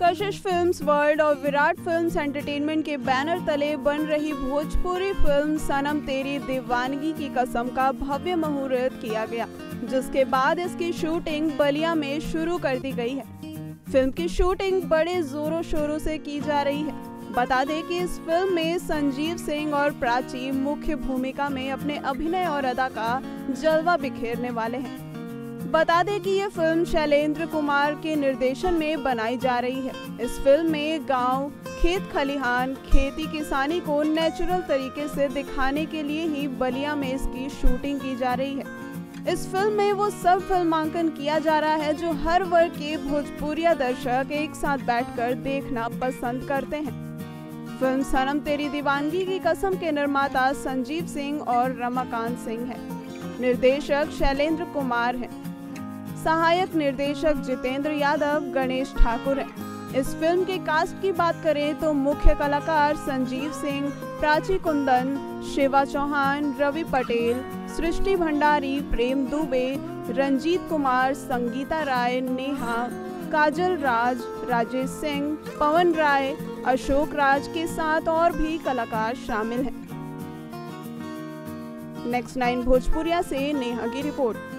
कशिश films, world और Virat films entertainment के banner तले बन रही भोजपुरी फ़िल्म सनम तेरी दीवानगी की कसम का भव्य मुहूर्त किया गया, जिसके बाद इसकी शूटिंग बलिया में शुरू कर दी गई है। फ़िल्म की शूटिंग बड़े जोरों शोरों से की जा रही है। बता दें कि इस फ़िल्म में संजीव सिंह और प्राची मुख्य भूमिका में अपने अभिनय और अदा का जलवा बिखेरने वाले हैं। बता दें कि ये फ़िल्म शैलेंद्र कुमार के निर्देशन में बनाई जा रही है। इस फ़िल्म में गाँव, खेत खलिहान खेती किसानी को नेचुरल तरीके से दिखाने के लिए ही बलिया में इसकी शूटिंग की जा रही है। इस फ़िल्म में वो सब फिल्मांकन किया जा रहा है जो हर वर्ग के भोजपुरिया दर्शक एक साथ बैठकर देखना पसंद करते हैं। फ़िल्म सनम तेरी दीवानगी की कसम के निर्माता संजीव सिंह और रमाकांत सिंह हैं। निर्देशक शैलेंद्र कुमार हैं। सहायक निर्देशक जितेंद्र यादव, गणेश ठाकुर हैं। इस फ़िल्म के कास्ट की बात करें तो मुख्य कलाकार संजीव सिंह, प्राची कुंदन, शिवा चौहान, रवि पटेल, सृष्टि भंडारी, प्रेम दुबे, रंजीत कुमार, संगीता राय, नेहा, काजल राज, राजेश सिंह, पवन राय, अशोक राज के साथ और भी कलाकार शामिल हैं। नेक्स्ट नाइन भोजपुरिया से नेहा की रिपोर्ट।